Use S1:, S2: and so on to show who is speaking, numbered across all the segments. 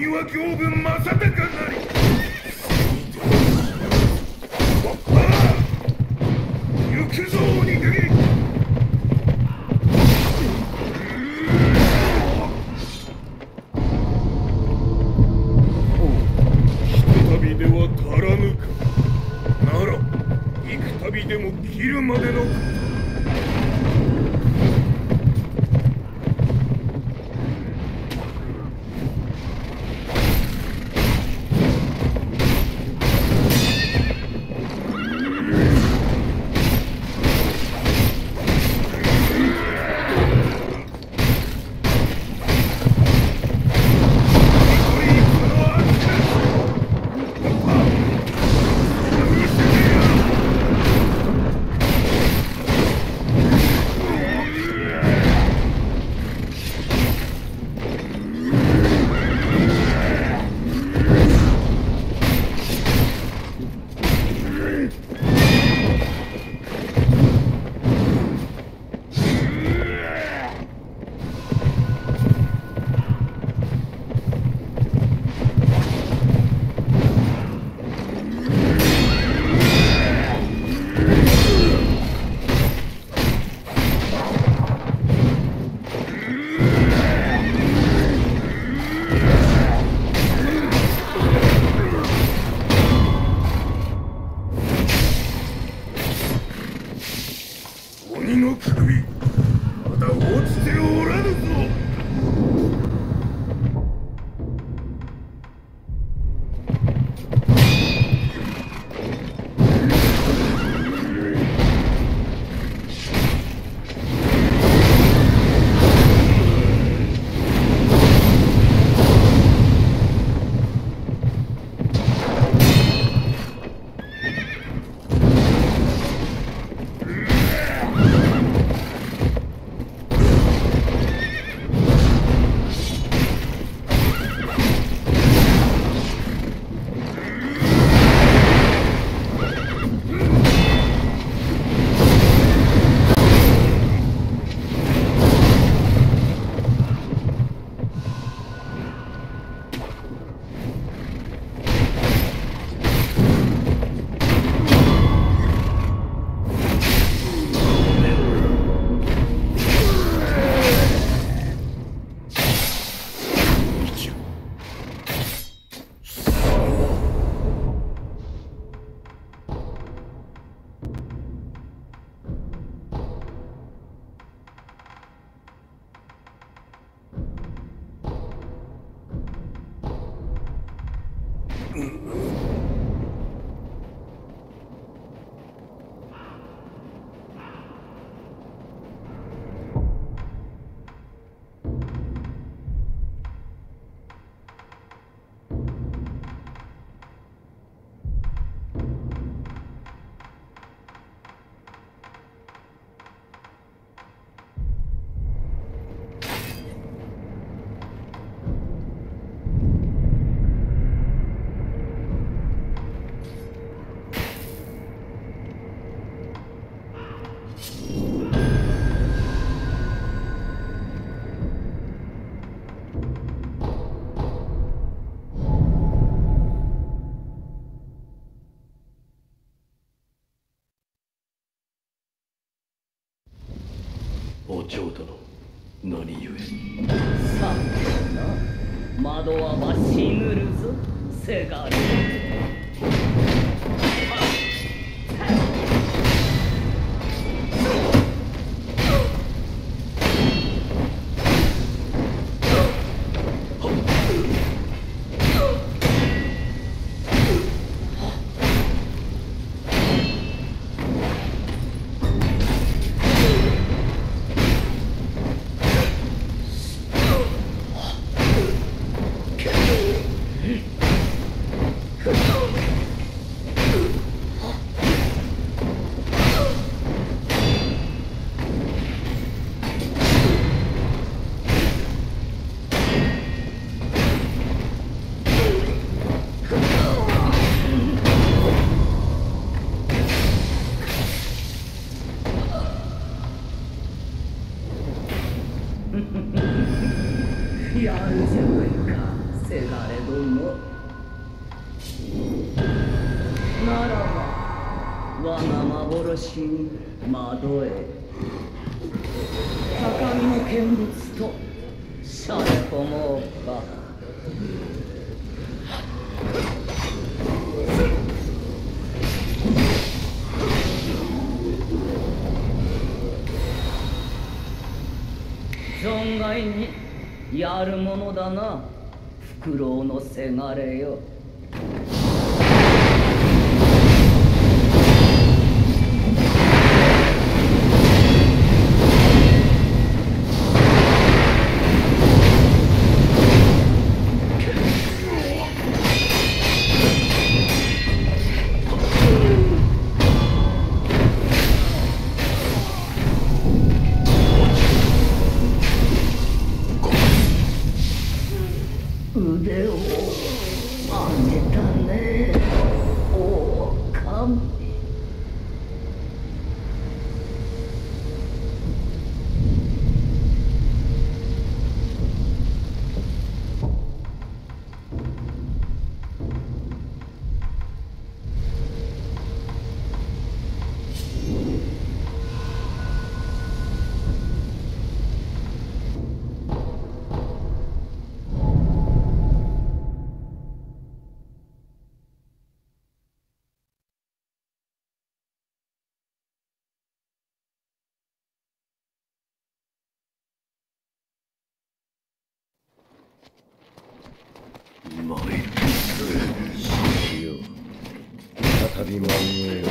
S1: 鬼は行分正隆なり。鬼の首
S2: 浄土の見物と。しゃれ込もうか。存外にやるものだな。フクロウのせがれよ。
S3: 再び参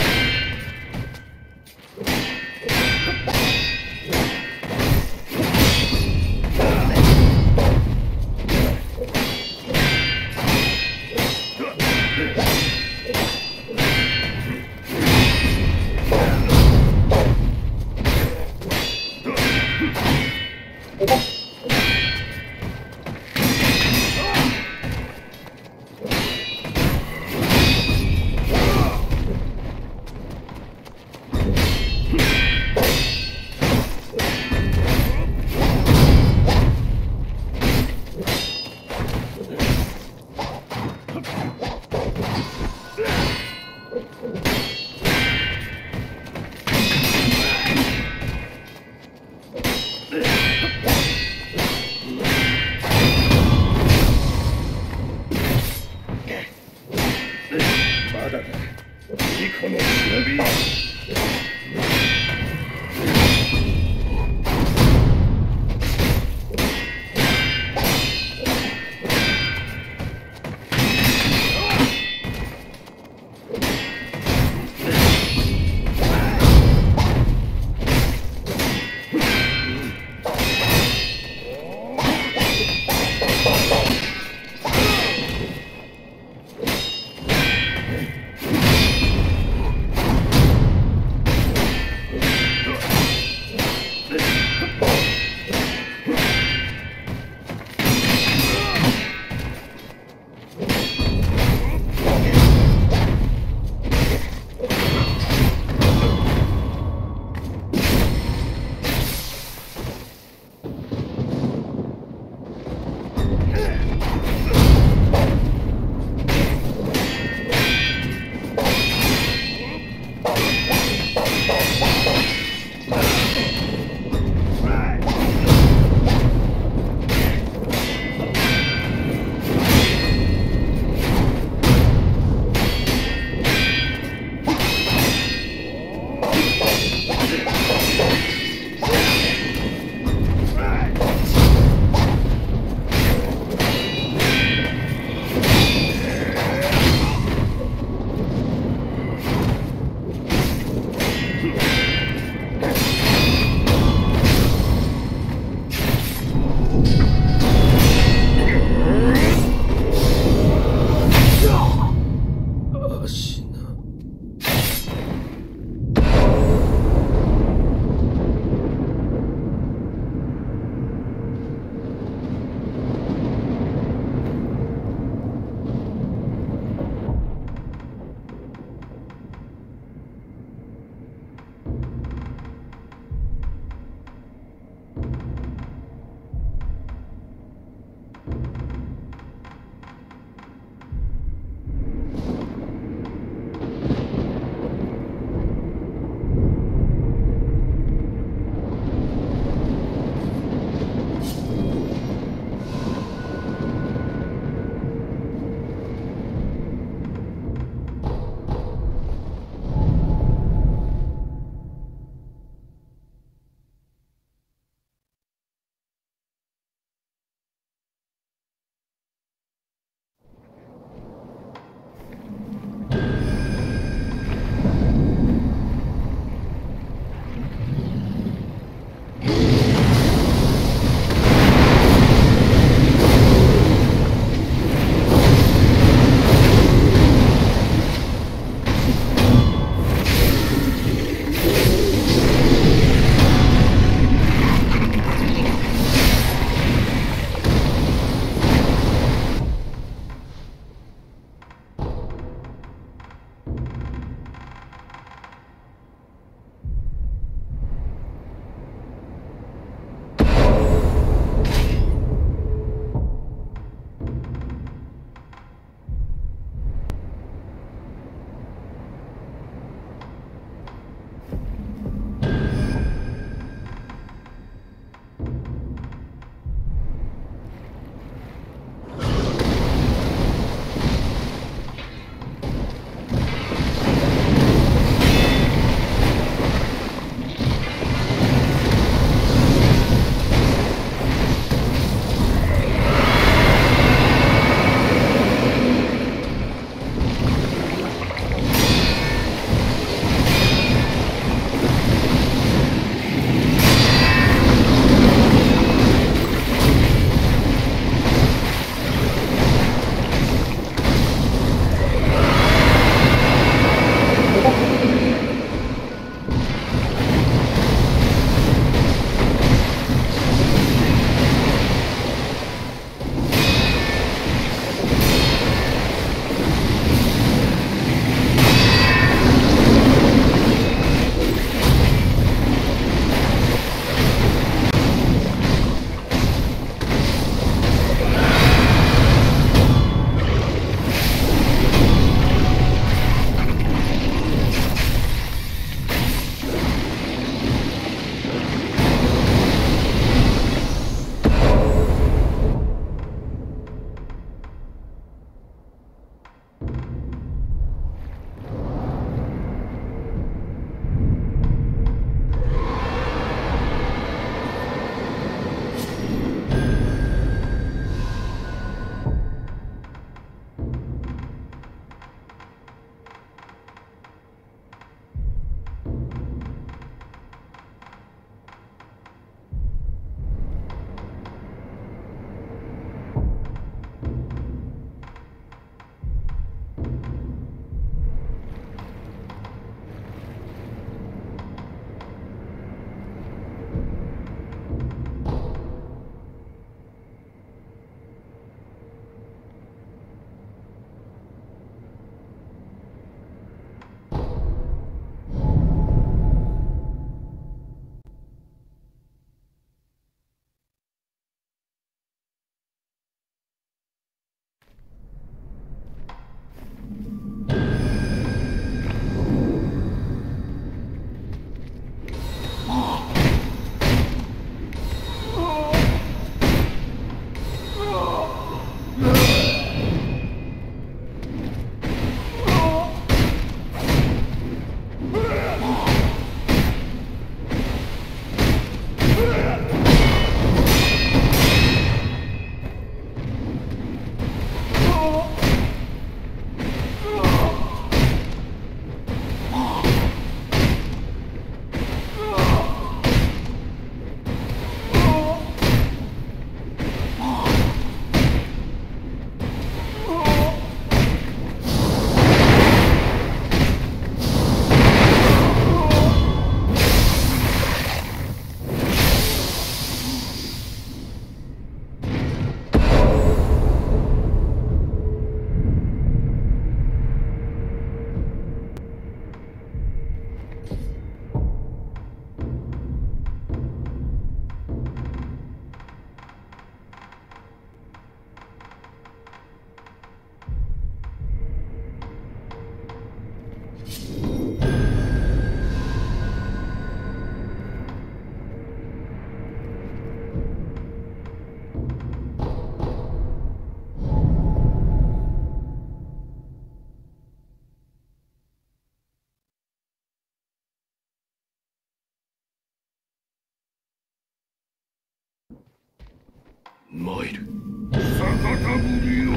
S4: 参る。
S1: 逆たぶりよ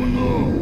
S1: な。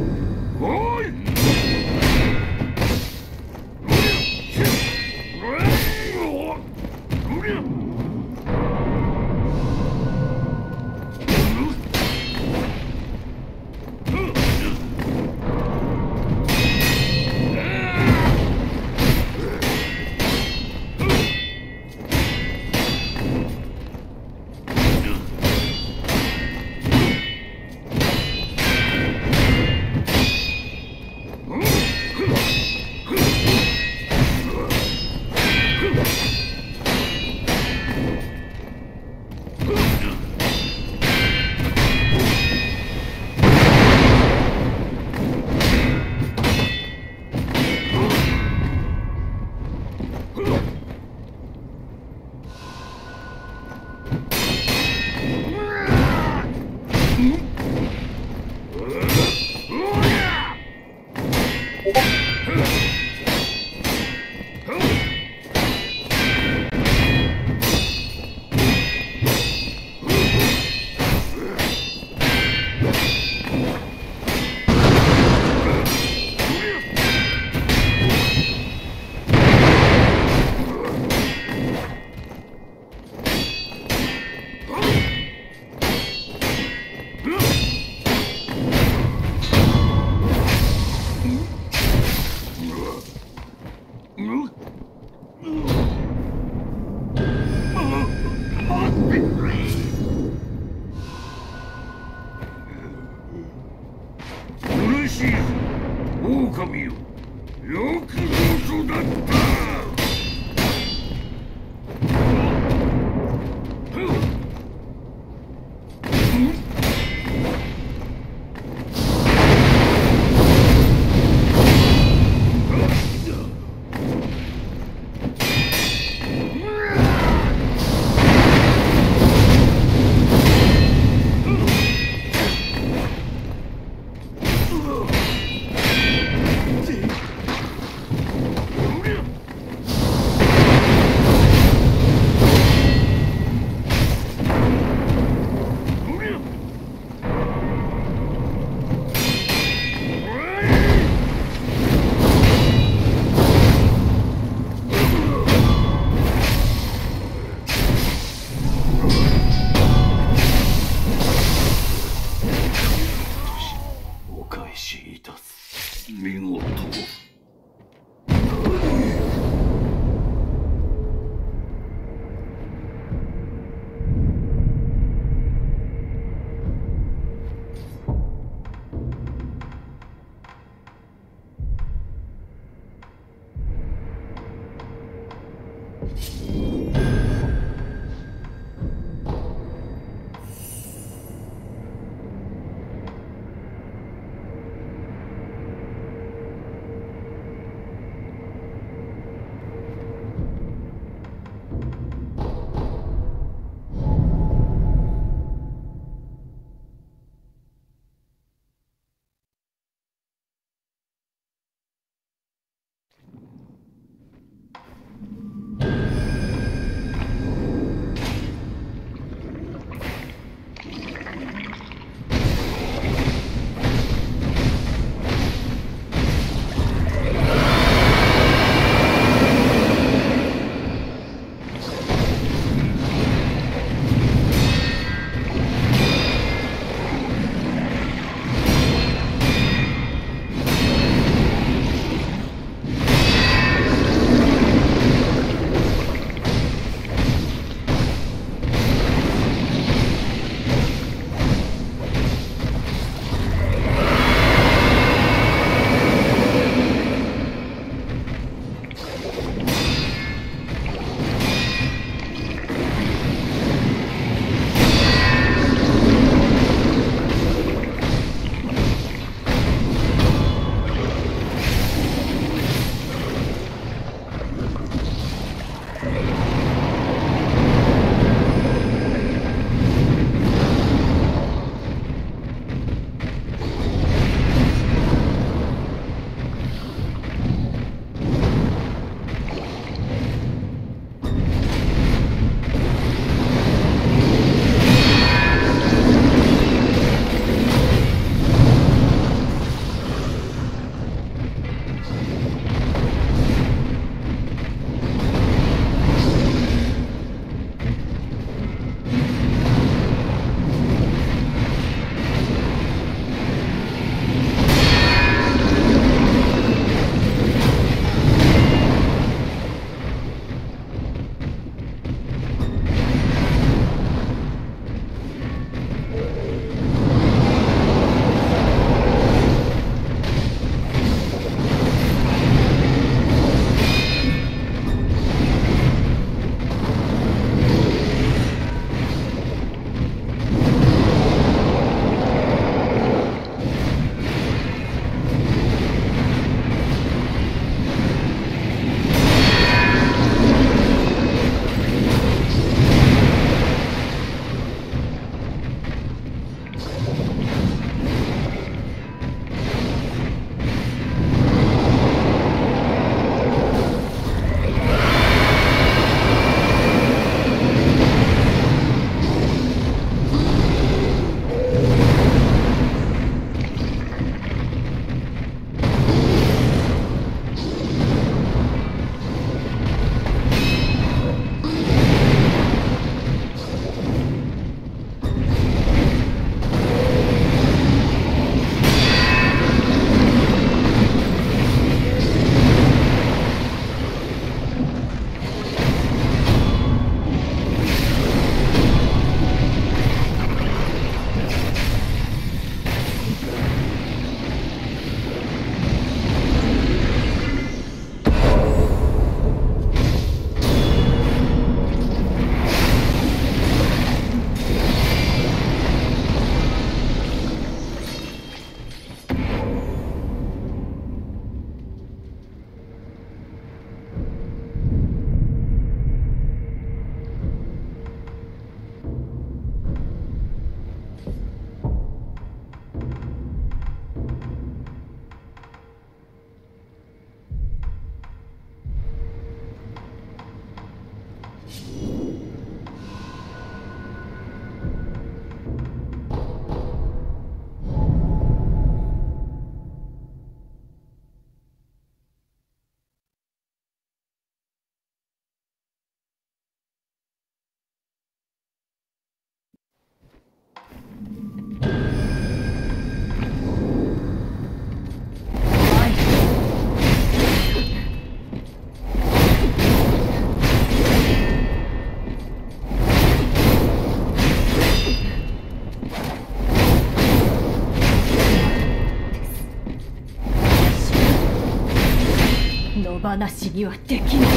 S5: 話にはできない。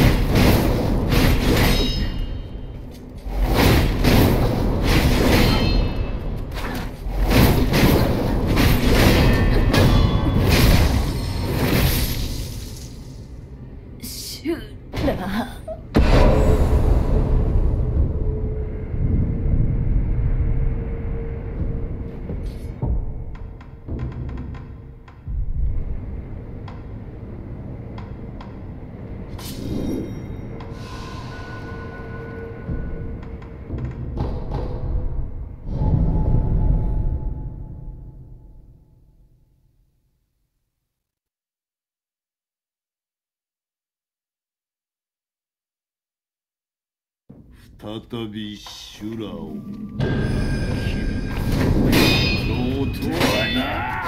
S3: 再び修羅を。切る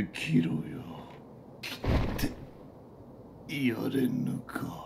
S3: 赤炉よ。ってやれぬか。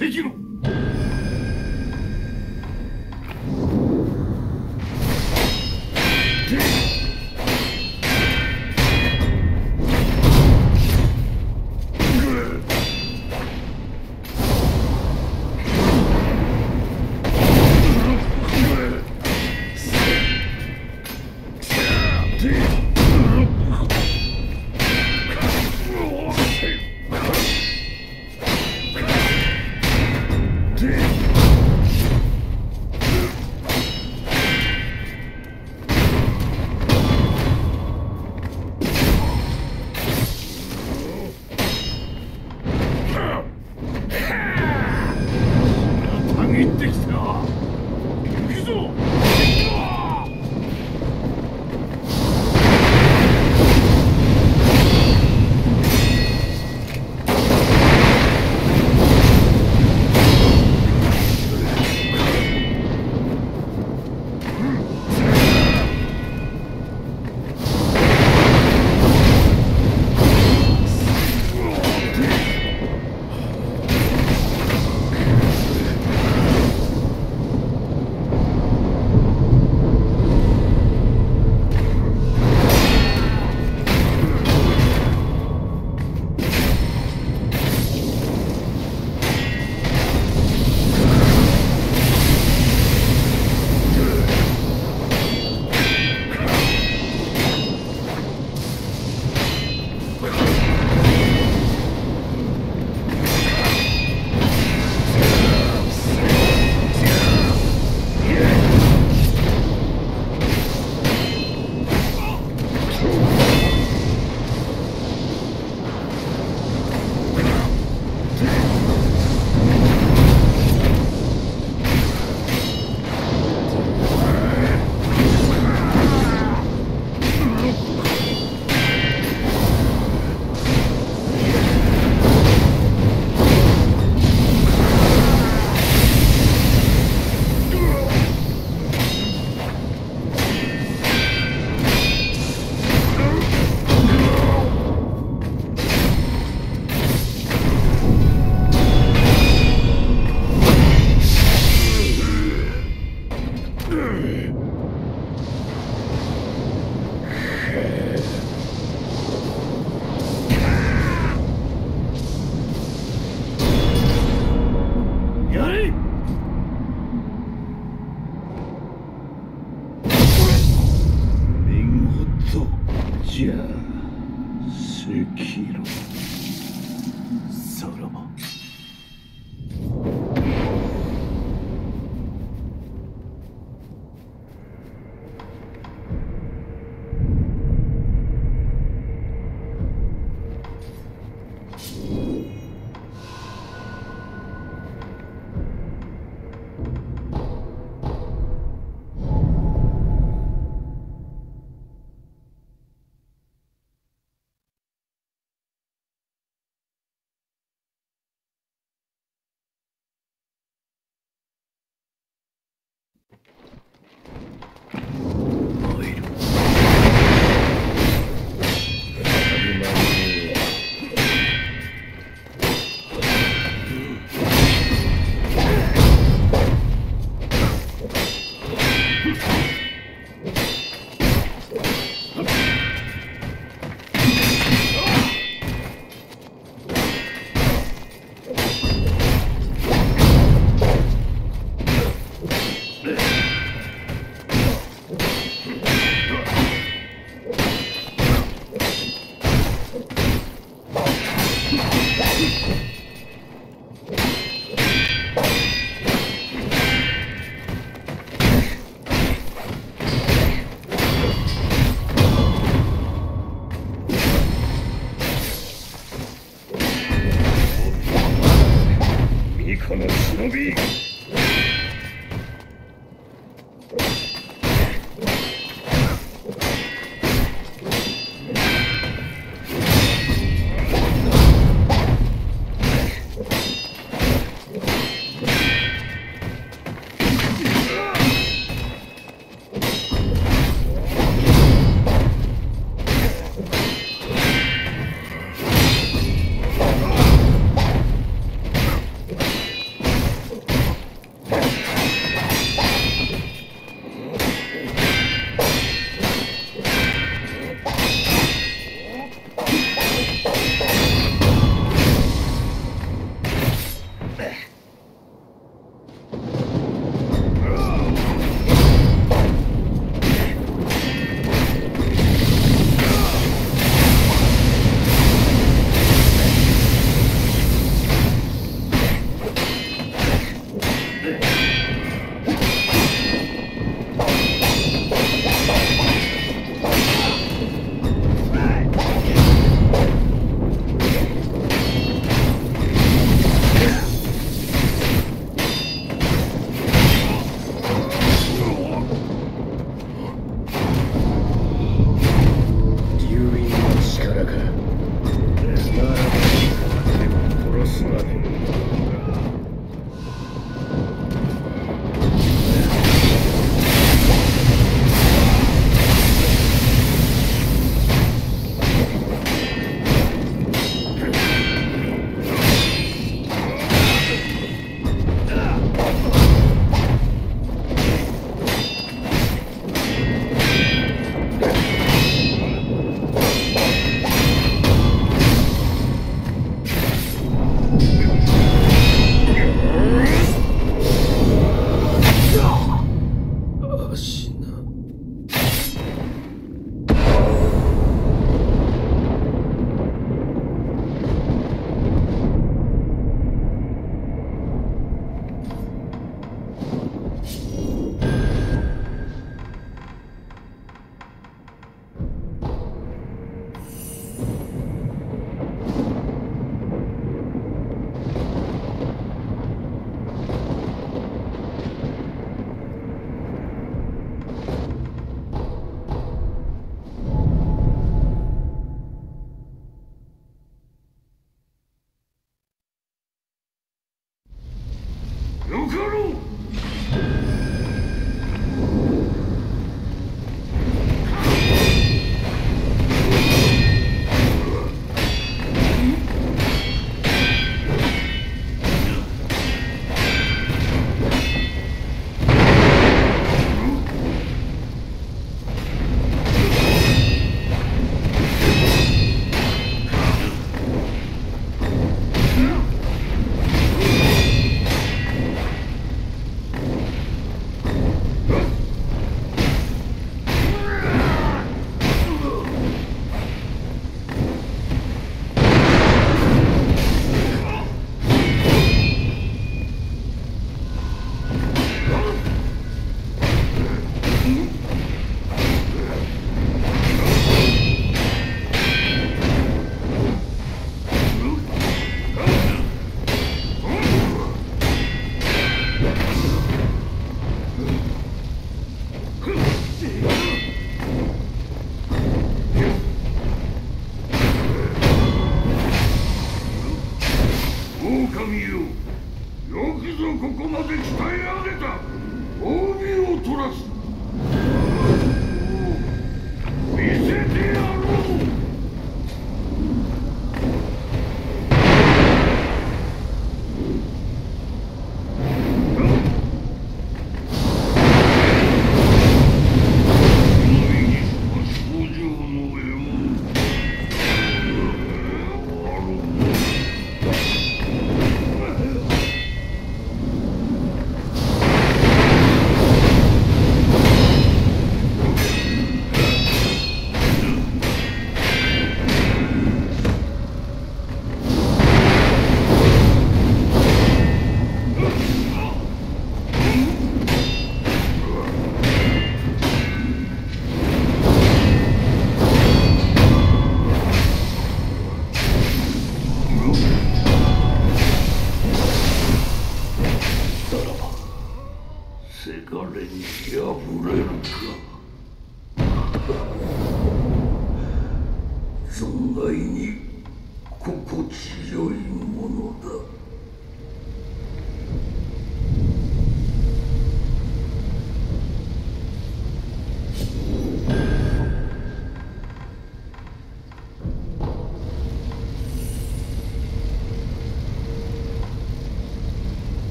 S3: 関の？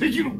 S6: れ
S3: 関